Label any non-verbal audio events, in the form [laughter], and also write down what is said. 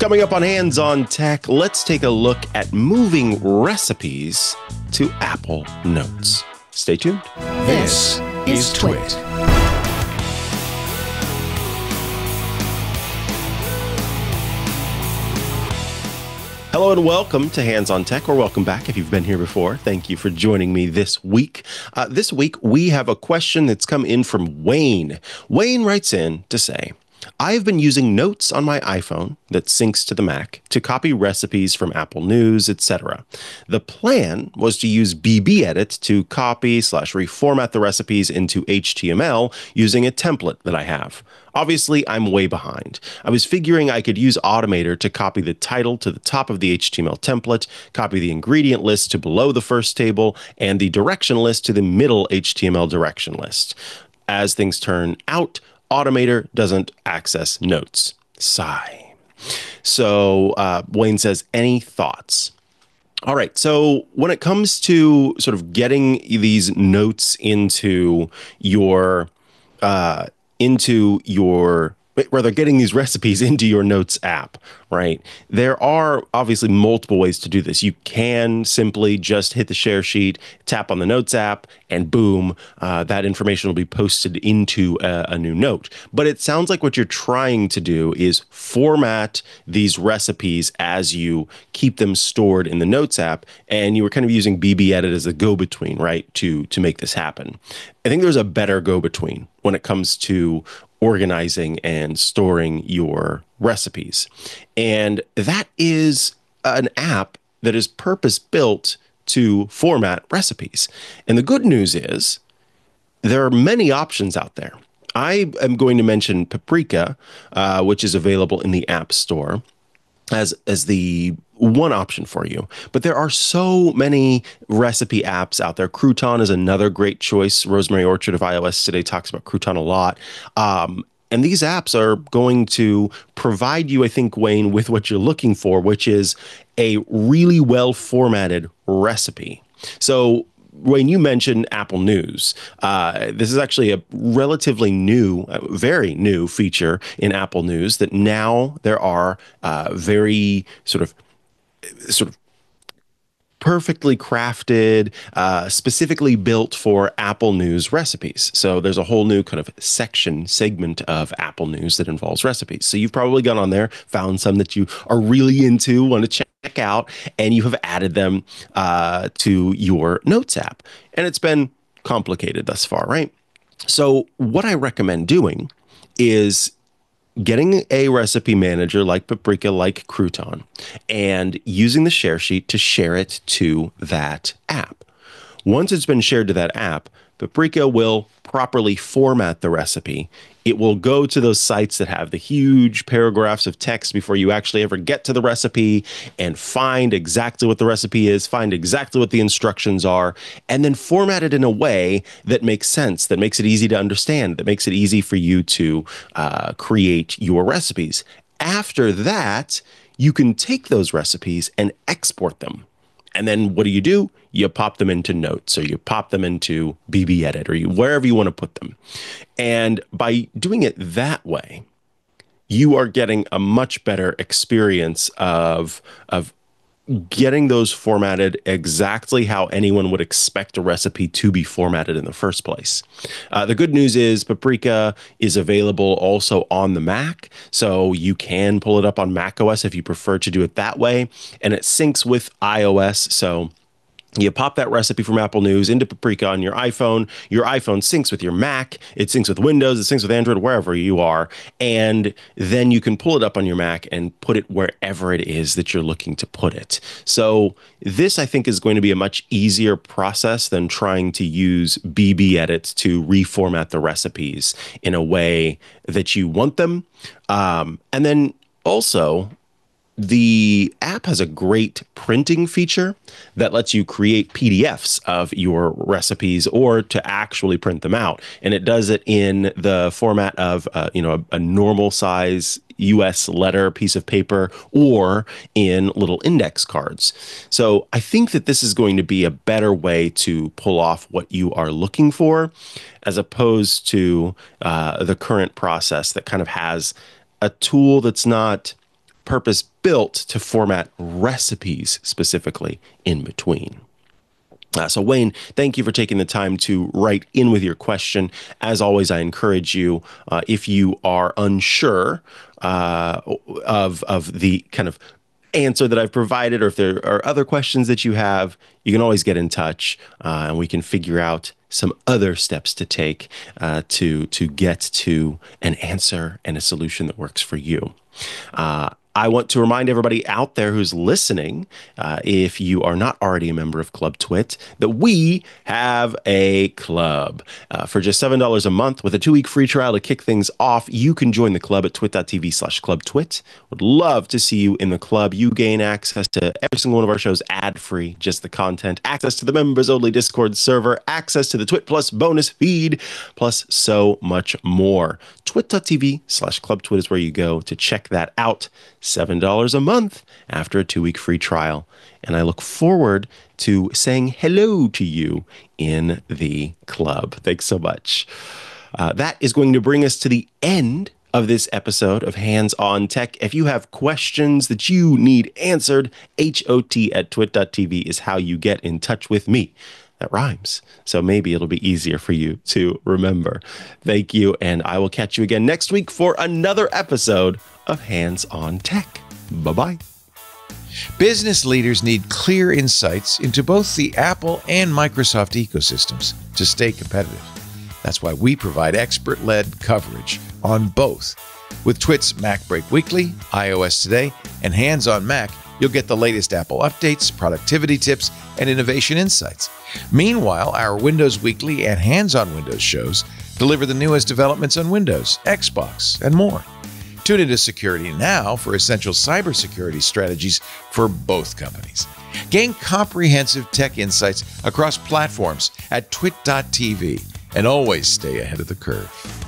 Coming up on Hands on Tech, let's take a look at moving recipes to Apple Notes. Stay tuned. This is Twit. Hello and welcome to Hands on Tech, or welcome back if you've been here before. Thank you for joining me this week. Uh, this week, we have a question that's come in from Wayne. Wayne writes in to say, I've been using notes on my iPhone that syncs to the Mac to copy recipes from Apple News, etc. The plan was to use BBEdit to copy slash reformat the recipes into HTML using a template that I have. Obviously, I'm way behind. I was figuring I could use Automator to copy the title to the top of the HTML template, copy the ingredient list to below the first table, and the direction list to the middle HTML direction list. As things turn out, Automator doesn't access notes. Sigh. So uh, Wayne says, any thoughts? All right. So when it comes to sort of getting these notes into your uh, into your rather getting these recipes [laughs] into your notes app right? There are obviously multiple ways to do this. You can simply just hit the share sheet tap on the notes app and boom uh, that information will be posted into a, a new note. But it sounds like what you're trying to do is format these recipes as you keep them stored in the notes app and you were kind of using BB Edit as a go-between right to to make this happen. I think there's a better go-between when it comes to organizing and storing your recipes. And that is an app that is purpose built to format recipes. And the good news is there are many options out there. I am going to mention Paprika, uh, which is available in the App Store as as the one option for you. But there are so many recipe apps out there. Crouton is another great choice. Rosemary Orchard of iOS today talks about Crouton a lot. Um, and these apps are going to provide you, I think, Wayne, with what you're looking for, which is a really well formatted recipe. So Wayne, you mentioned Apple News. Uh, this is actually a relatively new, uh, very new feature in Apple News that now there are uh, very sort of sort of perfectly crafted, uh, specifically built for Apple News recipes. So there's a whole new kind of section segment of Apple News that involves recipes. So you've probably gone on there, found some that you are really into, want to check out, and you have added them uh, to your Notes app. And it's been complicated thus far, right? So what I recommend doing is getting a recipe manager like Paprika, like Crouton, and using the share sheet to share it to that app. Once it's been shared to that app, Paprika will properly format the recipe it will go to those sites that have the huge paragraphs of text before you actually ever get to the recipe and find exactly what the recipe is, find exactly what the instructions are, and then format it in a way that makes sense, that makes it easy to understand, that makes it easy for you to uh, create your recipes. After that, you can take those recipes and export them. And then what do you do? You pop them into notes or you pop them into BBEdit or you, wherever you want to put them. And by doing it that way, you are getting a much better experience of, of getting those formatted exactly how anyone would expect a recipe to be formatted in the first place. Uh, the good news is Paprika is available also on the Mac, so you can pull it up on Mac OS if you prefer to do it that way, and it syncs with iOS, so you pop that recipe from Apple News into Paprika on your iPhone. Your iPhone syncs with your Mac. It syncs with Windows. It syncs with Android, wherever you are. And then you can pull it up on your Mac and put it wherever it is that you're looking to put it. So, this I think is going to be a much easier process than trying to use BBEdit to reformat the recipes in a way that you want them. Um, and then also, the app has a great printing feature that lets you create PDFs of your recipes or to actually print them out. And it does it in the format of, uh, you know, a, a normal size US letter piece of paper or in little index cards. So I think that this is going to be a better way to pull off what you are looking for as opposed to uh, the current process that kind of has a tool that's not purpose built to format recipes specifically in between. Uh, so, Wayne, thank you for taking the time to write in with your question. As always, I encourage you, uh, if you are unsure uh, of of the kind of answer that I've provided, or if there are other questions that you have, you can always get in touch, uh, and we can figure out some other steps to take uh, to to get to an answer and a solution that works for you. Uh, I want to remind everybody out there who's listening, uh, if you are not already a member of Club Twit, that we have a club. Uh, for just $7 a month with a two week free trial to kick things off, you can join the club at twit.tv slash clubtwit. Would love to see you in the club. You gain access to every single one of our shows ad free, just the content, access to the members only Discord server, access to the Twit Plus bonus feed, plus so much more. Twit.tv slash clubtwit is where you go to check that out. $7 a month after a two week free trial. And I look forward to saying hello to you in the club. Thanks so much. Uh, that is going to bring us to the end of this episode of Hands on Tech. If you have questions that you need answered, HOT at twit.tv is how you get in touch with me. That rhymes. So maybe it'll be easier for you to remember. Thank you. And I will catch you again next week for another episode of Hands on Tech. Bye bye. Business leaders need clear insights into both the Apple and Microsoft ecosystems to stay competitive. That's why we provide expert led coverage on both. With Twit's Mac Break Weekly, iOS Today, and Hands on Mac, you'll get the latest Apple updates, productivity tips, and innovation insights. Meanwhile, our Windows Weekly and Hands on Windows shows deliver the newest developments on Windows, Xbox, and more. Tune into Security Now for essential cybersecurity strategies for both companies. Gain comprehensive tech insights across platforms at twit.tv and always stay ahead of the curve.